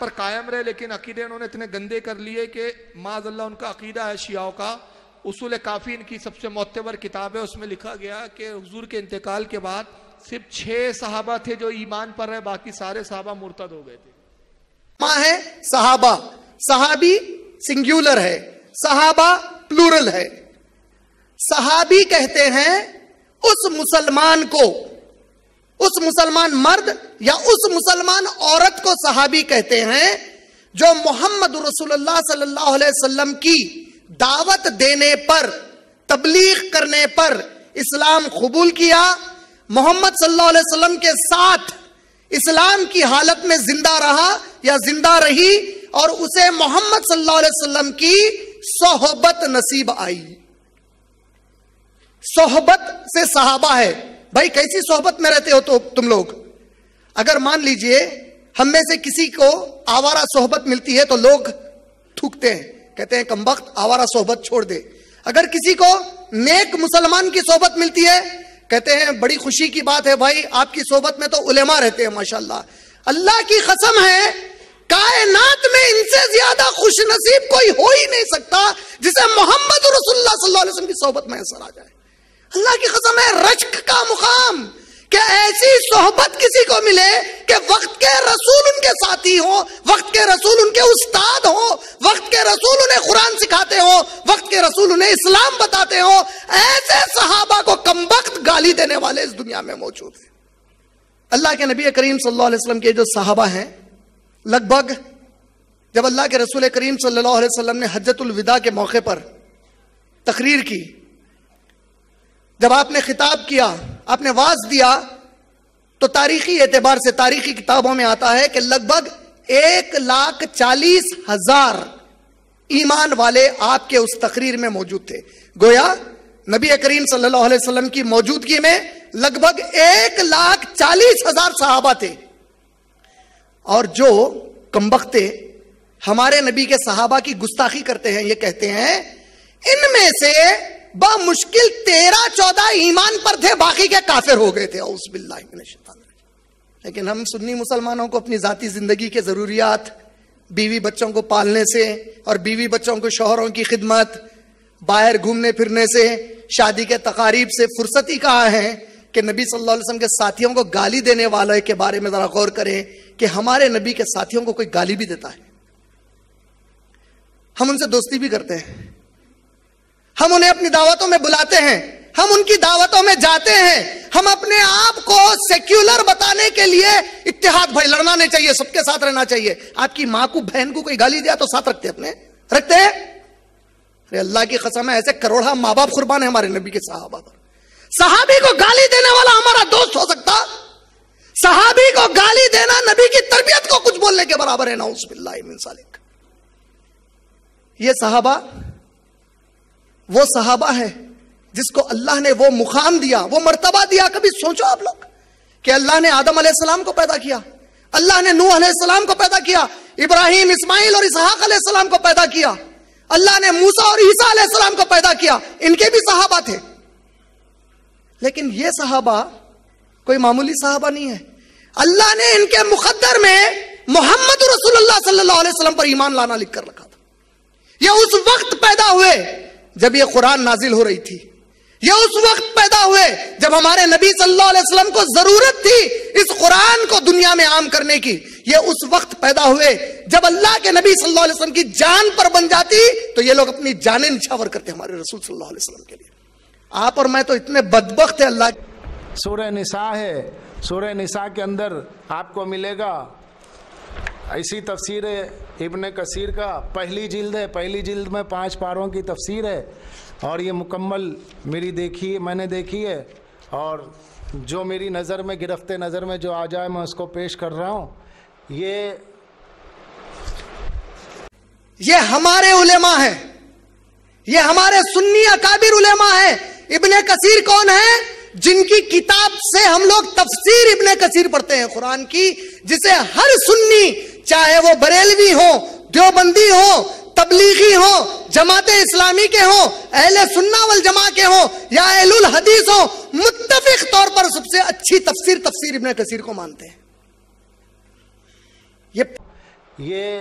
پر قائم رہے، لیکن عقیدے انہوں نے اتنے گندے کر لیے کہ معذ اللہ ان کا عقیدہ ہے شیعوں کا۔ اصول کافی ان کی سب سے معتبر کتاب ہے، اس میں لکھا گیا کہ حضور کے انتقال کے بعد صرف چھ صحابہ تھے جو ایمان پر رہے، باقی سارے صحابہ مرتد ہو گئے تھے۔ ماں ہے صحابہ، صحابی سنگیولر ہے، صحابہ پلورل ہے۔ صحابی کہتے ہیں اس مسلمان کو اس مسلمان مرد یا اس مسلمان عورت کو صحابی کہتے ہیں جو محمد رسول اللہ صلی اللہ علیہ وسلم کی دعوت دینے پر، تبلیغ کرنے پر اسلام قبول کیا۔ محمد صلی اللہ علیہ وسلم کے ساتھ اسلام کی حالت میں زندہ رہا یا زندہ رہی اور اسے محمد صلی اللہ علیہ وسلم کی صحبت نصیب آئی۔ صحبت سے صحابہ ہے۔ بھائی کیسی صحبت میں رہتے ہو تو تم لوگ؟ اگر مان لیجیے، ہم میں سے کسی کو آوارہ صحبت ملتی ہے تو لوگ تھوکتے ہیں، کہتے ہیں کم وقت آوارہ صحبت چھوڑ دے۔ اگر کسی کو نیک مسلمان کی صحبت ملتی ہے، کہتے ہیں بڑی خوشی کی بات ہے، بھائی آپ کی صحبت میں تو علماء رہتے ہیں، ماشاءاللہ۔ اللہ کی قسم ہے، کائنات میں ان سے زیادہ خوش نصیب کوئی ہو ہی نہیں سکتا جسے محمد رسول اللہ صلی اللہ علیہ وسلم کی صحبت میں اثر آ جائے۔ اللہ کی قسم ہے، رشک کا مقام کہ ایسی صحبت کسی کو ملے کہ وقت کے رسول ان کے ساتھی ہوں وقت کے رسول ان کے استاد ہوں وقت کے رسول انہیں قرآن سکھاتے ہوں وقت کے رسول انہیں اسلام بتاتے ہوں ایسے صحابہ کو کم وقت گالی دینے والے اس دنیا میں موجود ہیں۔ اللہ کے نبی کریم صلی اللہ علیہ وسلم کے جو صحابہ ہیں، لگ بھگ جب اللہ کے رسول کریم صلی اللہ علیہ وسلم نے حجت الوداع کے موقع پر تقریر کی جب آپ نے خطاب کیا، آپ نے واز دیا، تو تاریخی اعتبار سے تاریخی کتابوں میں آتا ہے کہ لگ بھگ ایک لاکھ چالیس ہزار ایمان والے آپ کے اس تقریر میں موجود تھے۔ گویا، نبی کریم صلی اللہ علیہ وسلم کی موجودگی میں لگ بھگ ایک لاکھ چالیس ہزار صحابہ تھے۔ اور جو کمبختے ہمارے نبی کے صحابہ کی گستاخی کرتے ہیں، یہ کہتے ہیں، ان میں سے با مشکل تیرہ چودہ ایمان پر تھے، باقی کے کافر ہو گئے تھے۔ باللہ من الشیطان لیکن ہم سنی مسلمانوں کو اپنی ذاتی زندگی کے ضروریات، بیوی بچوں کو پالنے سے اور بیوی بچوں کو شوہروں کی خدمت، باہر گھومنے پھرنے سے، شادی کے تقاریب سے فرصتی کہا ہے کہ نبی صلی اللہ علیہ وسلم کے ساتھیوں کو گالی دینے والے کے بارے میں ذرا غور کریں کہ ہمارے نبی کے ساتھیوں کو کوئی گالی بھی دیتا ہے۔ ہم ان سے دوستی بھی کرتے ہیں۔ ہم انہیں اپنی دعوتوں میں بلاتے ہیں۔ ہم ان کی دعوتوں میں جاتے ہیں۔ ہم اپنے آپ کو سیکولر بتانے کے لیے اتحاد بھائی لڑنا نہیں چاہیے، سب کے ساتھ رہنا چاہیے۔ آپ کی ماں کو، بہن کو کوئی گالی دیا تو ساتھ رکھتے اپنے۔ رکھتے ہیں؟ ارے اللہ کی قسم ہے، ایسے کروڑا ماں باپ قربان ہے ہمارے نبی کے صحابہ پر۔ صحابی کو گالی دینے والا ہمارا دوست ہو سکتا۔ صحابی کو گالی دینا نبی کی تربیت کو کچھ بولنے کے برابر ہے نا اس باللہ یہ صحابہ وہ صحابہ ہے جس کو اللہ نے وہ مقام دیا، وہ مرتبہ دیا۔ کبھی سوچو آپ لوگ کہ اللہ نے آدم علیہ السلام کو پیدا کیا، اللہ نے نوح علیہ السلام کو پیدا کیا، ابراہیم، اسماعیل اور اسحاق علیہ السلام کو پیدا کیا، اللہ نے موسا اور عیسیٰ علیہ السلام کو پیدا کیا۔ ان کے بھی صحابہ تھے۔ لیکن یہ صحابہ کوئی معمولی صحابہ نہیں ہے۔ اللہ نے ان کے مقدر میں محمد رسول اللہ صلی اللہ علیہ وسلم پر ایمان لانا لکھ کر رکھا تھا۔ یہ اس وقت پیدا ہوئے جب یہ قرآن نازل ہو رہی تھی۔ یہ اس وقت پیدا ہوئے جب ہمارے نبی صلی اللہ علیہ وسلم کو ضرورت تھی اس قرآن کو دنیا میں عام کرنے کی۔ یہ اس وقت پیدا ہوئے جب اللہ کے نبی صلی اللہ علیہ وسلم کی جان پر بن جاتی تو یہ لوگ اپنی جانیں نچھاور کرتے ہمارے رسول صلی اللہ علیہ وسلم کے لیے۔ آپ اور میں تو اتنے بدبخت ہیں اللہ۔ سورہ نساء ہے۔ سورہ نساء کے اندر آپ کو ملے گا۔ ایسی تفسیر ہے، ابن کثیر کا پہلی جلد ہے، پہلی جلد میں پانچ پاروں کی تفسیر ہے اور یہ مکمل میری دیکھی، میں نے دیکھی ہے اور جو میری نظر میں گرفت نظر میں جو آ جائے، میں اس کو پیش کر رہا ہوں۔ یہ یہ ہمارے علماء ہیں۔ یہ ہمارے سنی اکابر علماء ہیں۔ ابن کثیر کون ہے؟ جن کی کتاب سے ہم لوگ تفسیر ابن کثیر پڑھتے ہیں، قرآن کی، جسے ہر سنی چاہے وہ بریلوی ہو دیوبندی ہو تبلیغی ہو جماعت اسلامی کے ہوں، اہل سننا والجماع کے ہوں یا اہل الحدیث ہو متفق طور پر سب سے اچھی تفسیر تفسیر ابن کثیر کو مانتے ہیں۔ یہ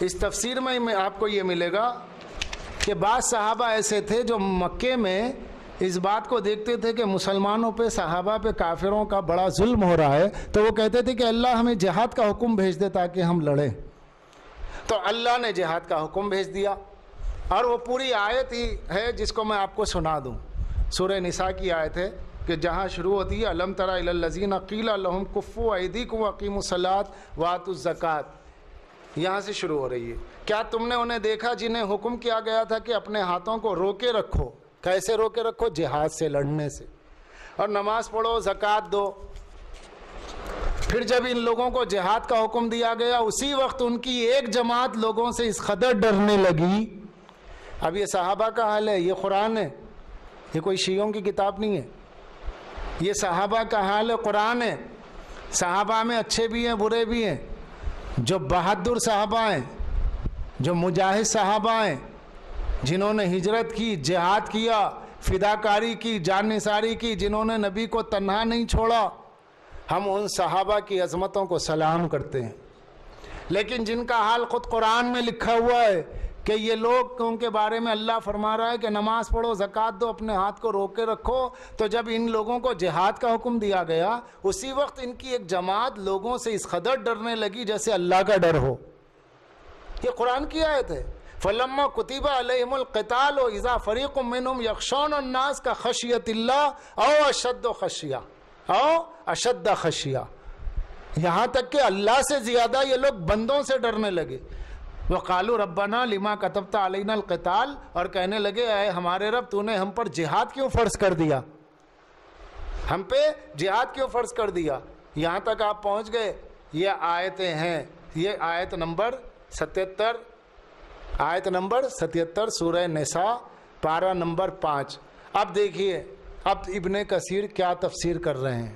اس تفسیر میں آپ کو یہ ملے گا کہ بعض صحابہ ایسے تھے جو مکے میں اس بات کو دیکھتے تھے کہ مسلمانوں پہ، صحابہ پہ، کافروں کا بڑا ظلم ہو رہا ہے۔ تو وہ کہتے تھے کہ اللہ ہمیں جہاد کا حکم بھیج دے تاکہ ہم لڑیں۔ تو اللہ نے جہاد کا حکم بھیج دیا۔ اور وہ پوری آیت ہی ہے جس کو میں آپ کو سنا دوں۔ سورہ نساء کی آیت ہے کہ جہاں شروع ہوتی ہے علم ترا الزین عقیل الحم کفو عیدی کو عقیم الصلاط وات الزکات۔ یہاں سے شروع ہو رہی ہے۔ کیا تم نے انہیں دیکھا جنہیں حکم کیا گیا تھا کہ اپنے ہاتھوں کو روکے رکھو؟ کیسے روکے رکھو؟ جہاد سے لڑنے سے۔ اور نماز پڑھو زکوٰۃ دو۔ پھر جب ان لوگوں کو جہاد کا حکم دیا گیا، اسی وقت ان کی ایک جماعت لوگوں سے اس قدر ڈرنے لگی۔ اب یہ صحابہ کا حال ہے، یہ قرآن ہے۔ یہ کوئی شیعوں کی کتاب نہیں ہے۔ یہ صحابہ کا حال ہے قرآن ہے۔ صحابہ میں اچھے بھی ہیں، برے بھی ہیں۔ جو بہادر صحابہ ہیں، جو مجاہد صحابہ ہیں جنہوں نے ہجرت کی، جہاد کیا، فداکاری کی، جان نثاری کی، جنہوں نے نبی کو تنہا نہیں چھوڑا۔ ہم ان صحابہ کی عظمتوں کو سلام کرتے ہیں۔ لیکن جن کا حال خود قرآن میں لکھا ہوا ہے کہ یہ لوگ، ان کے بارے میں اللہ فرما رہا ہے کہ نماز پڑھو، زکوٰۃ دو، اپنے ہاتھ کو روک کے رکھو۔ تو جب ان لوگوں کو جہاد کا حکم دیا گیا، اسی وقت ان کی ایک جماعت لوگوں سے اس قدر ڈرنے لگی جیسے اللہ کا ڈر ہو۔ یہ قرآن کی آیت ہے۔ فلما کتبہ علیہم القتال و اذا فریق منہم یخشون الناس کا خشیت اللہ، او اشد و خشیہ، او اشد خشیہ۔ یہاں تک کہ اللہ سے زیادہ یہ لوگ بندوں سے ڈرنے لگے۔ وہ کالو ربنا لما کتبتا علین القتال، اور کہنے لگے، اے ہمارے رب، تو نے ہم پر جہاد کیوں فرض کر دیا؟ ہم پہ جہاد کیوں فرض کر دیا؟ یہاں تک آپ پہنچ گئے۔ یہ آیتیں ہیں۔ یہ آیت نمبر ستہتر آیت نمبر ستہتر سورہ نساء، پارہ نمبر پانچ۔ اب دیکھیے، اب ابن کثیر کیا تفسیر کر رہے ہیں۔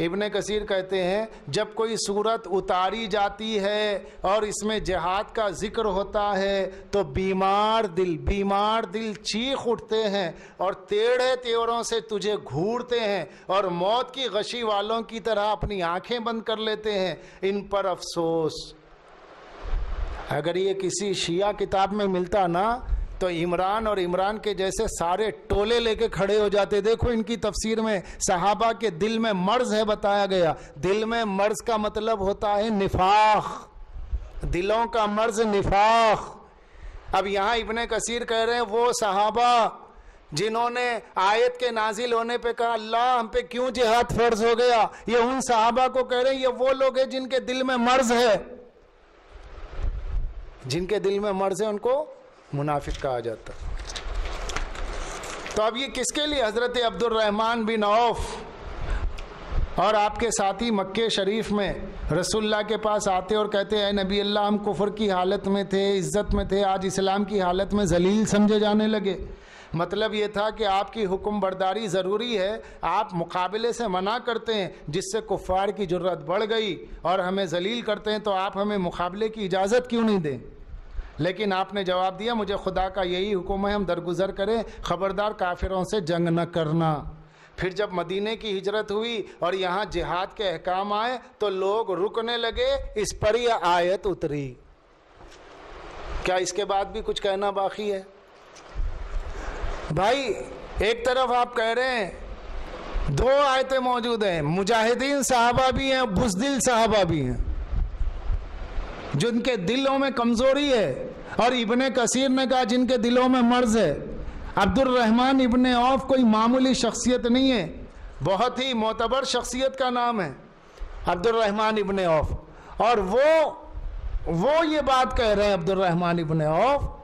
ابن کثیر کہتے ہیں، جب کوئی صورت اتاری جاتی ہے اور اس میں جہاد کا ذکر ہوتا ہے، تو بیمار دل بیمار دل چیخ اٹھتے ہیں اور تیڑے تیوروں سے تجھے گھورتے ہیں اور موت کی غشی والوں کی طرح اپنی آنکھیں بند کر لیتے ہیں۔ ان پر افسوس۔ اگر یہ کسی شیعہ کتاب میں ملتا نا، تو عمران اور عمران کے جیسے سارے ٹولے لے کے کھڑے ہو جاتے۔ دیکھو ان کی تفسیر میں صحابہ کے دل میں مرض ہے بتایا گیا۔ دل میں مرض کا مطلب ہوتا ہے نفاق۔ دلوں کا مرض نفاق۔ اب یہاں ابن کثیر کہہ رہے ہیں، وہ صحابہ جنہوں نے آیت کے نازل ہونے پہ کہا، اللہ ہم پہ کیوں جہاد فرض ہو گیا؟ یہ ان صحابہ کو کہہ رہے ہیں، یہ وہ لوگ ہیں جن کے دل میں مرض ہے۔ جن کے دل میں مرض ہے ان کو منافق کہا جاتا تو اب یہ کس کے لیے حضرت عبد الرحمن بن عوف اور آپ کے ساتھی مکے شریف میں رسول اللہ کے پاس آتے اور کہتے ہیں نبی اللہ، ہم کفر کی حالت میں تھے، عزت میں تھے، آج اسلام کی حالت میں ذلیل سمجھے جانے لگے۔ مطلب یہ تھا کہ آپ کی حکم برداری ضروری ہے، آپ مقابلے سے منع کرتے ہیں، جس سے کفار کی جرت بڑھ گئی اور ہمیں ذلیل کرتے ہیں تو آپ ہمیں مقابلے کی اجازت کیوں نہیں دیں؟ لیکن آپ نے جواب دیا، مجھے خدا کا یہی حکم ہے، ہم درگزر کریں، خبردار کافروں سے جنگ نہ کرنا۔ پھر جب مدینے کی ہجرت ہوئی اور یہاں جہاد کے احکام آئے تو لوگ رکنے لگے، اس پر یہ آیت اتری۔ کیا اس کے بعد بھی کچھ کہنا باقی ہے؟ بھائی، ایک طرف آپ کہہ رہے ہیں، دو آیتیں موجود ہیں۔ مجاہدین صحابہ بھی ہیں، بزدل صحابہ بھی ہیں۔ جن کے دلوں میں کمزوری ہے اور ابن کثیر نے کہا جن کے دلوں میں مرض ہے۔ عبد الرحمن ابن عوف کوئی معمولی شخصیت نہیں ہے، بہت ہی معتبر شخصیت کا نام ہے عبد الرحمن ابن عوف۔ اور وہ وہ یہ بات کہہ رہے ہیں عبد الرحمن ابن عوف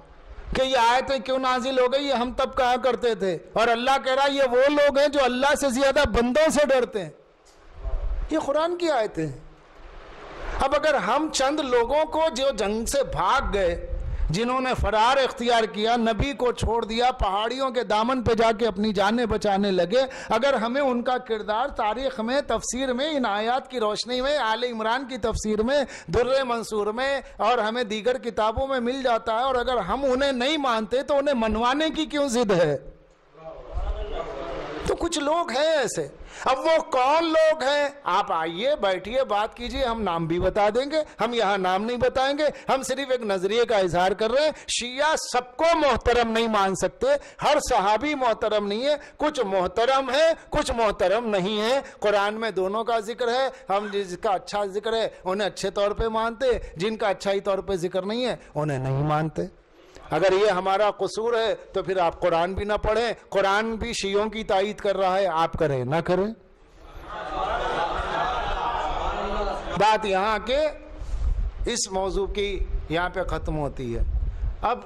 کہ یہ آیتیں کیوں نازل ہو گئی؟ یہ ہم تب کہا کرتے تھے؟ اور اللہ کہہ رہا یہ وہ لوگ ہیں جو اللہ سے زیادہ بندوں سے ڈرتے ہیں۔ یہ قرآن کی آیتیں ہیں۔ اب اگر ہم چند لوگوں کو جو جنگ سے بھاگ گئے جنہوں نے فرار اختیار کیا، نبی کو چھوڑ دیا، پہاڑیوں کے دامن پہ جا کے اپنی جانیں بچانے لگے۔ اگر ہمیں ان کا کردار تاریخ میں، تفسیر میں، ان آیات کی روشنی میں، آل عمران کی تفسیر میں، در منصور میں اور ہمیں دیگر کتابوں میں مل جاتا ہے اور اگر ہم انہیں نہیں مانتے تو انہیں منوانے کی کیوں ضد ہے؟ کچھ لوگ ہیں ایسے۔ اب وہ کون لوگ ہیں؟ آپ آئیے، بیٹھیے، بات کیجیے، ہم نام بھی بتا دیں گے، ہم یہاں نام نہیں بتائیں گے، ہم صرف ایک نظریے کا اظہار کر رہے ہیں۔ شیعہ سب کو محترم نہیں مان سکتے، ہر صحابی محترم نہیں ہے، کچھ محترم ہے کچھ محترم نہیں ہے قرآن میں دونوں کا ذکر ہے، ہم جس کا اچھا ذکر ہے، انہیں اچھے طور پہ مانتے، جن کا اچھائی طور پہ ذکر نہیں ہے، انہیں نہیں مانتے۔ اگر یہ ہمارا قصور ہے تو پھر آپ قرآن بھی نہ پڑھیں، قرآن بھی شیعوں کی تائید کر رہا ہے، آپ کریں، نہ کریں۔ بات یہاں کے اس موضوع کی یہاں پہ ختم ہوتی ہے۔ اب